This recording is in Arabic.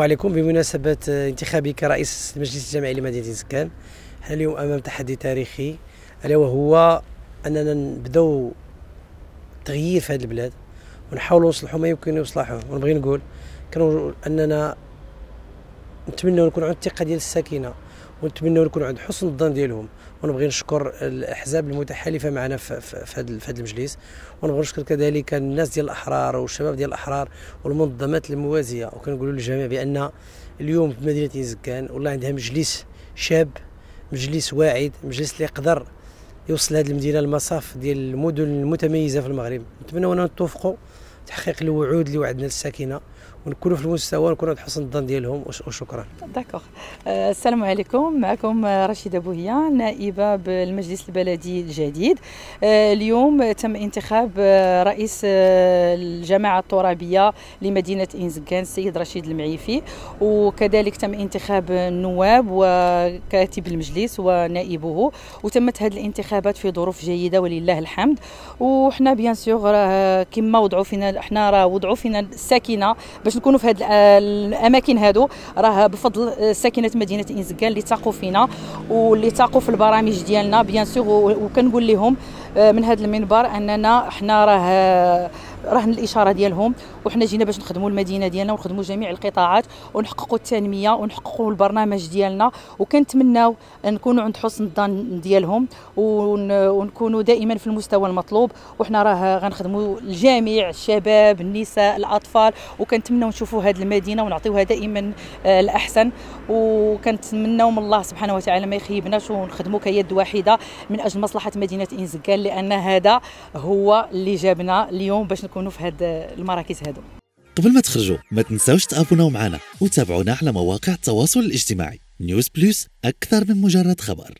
عليكم. بمناسبة انتخابي كرئيس المجلس الجامعي لمدينة زكان إحنا اليوم أمام تحدي تاريخي؟ ألا وهو أننا نبداو تغيير في هذه البلاد ونحاولوا نصلحوا ما يمكن يصلحه ونبغي نقول كانوا أننا نتمنى نكون عند الثقة ديال الساكنة. ونتمنى نكون عند حسن الظن ديالهم. ونبغي نشكر الأحزاب المتحالفة معنا في, هذا المجلس. ونبغي نشكر كذلك الناس ديال الأحرار والشباب ديال الأحرار والمنظمات الموازية. وكنقولوا للجميع بأن اليوم في مدينة زكان والله عندها مجلس شاب مجلس واعد مجلس اللي يقدر يوصل هذه المدينة للمصاف ديال المدن المتميزة في المغرب. نتمنى أن نتوفقوا. تحقيق الوعود اللي وعدنا للساكنه ونكونوا في المستوى ونكونوا عند حسن الظن ديالهم وشكرا. داكوغ. آه، السلام عليكم. معكم رشيده بوهيه نائبة بالمجلس البلدي الجديد. آه، اليوم تم انتخاب آه، رئيس الجماعة الترابية لمدينة انزكان السيد رشيد المعيفي. وكذلك تم انتخاب النواب وكاتب المجلس ونائبه. وتمت هذه الانتخابات في ظروف جيدة ولله الحمد. وحنا bien sûr كما وضعوا فينا حنا راه وضعوا فينا الساكنة باش نكونوا في هذه الأماكن هادو. راه بفضل ساكنه مدينة انزكان اللي تاقوا فينا واللي تاقوا في البرامج ديالنا bien sûr وكنقول لهم آه، من هذا المنبر أننا حنا راه رهن الإشارة ديالهم وحنا جينا باش نخدموا المدينة ديالنا ونخدموا جميع القطاعات ونحققوا التنمية ونحققوا البرنامج ديالنا. وكنتمناو نكونوا عند حسن الظن ديالهم ونكونوا دائما في المستوى المطلوب. وحنا راه غنخدموا الجميع الشباب النساء الأطفال. وكنتمناو نشوفوا هذه المدينة ونعطيوها دائما آه، الأحسن. وكنتمناو من الله سبحانه وتعالى ما يخيبناش ونخدموا كيد واحدة من أجل مصلحة مدينة انزكان لأن هذا هو اللي جابنا اليوم باش نكونوا في هاد المراكز هادو. قبل ما تخرجوا ما تنساوش تابوناو معنا وتابعونا على مواقع التواصل الاجتماعي. نيوز بلوس أكثر من مجرد خبر.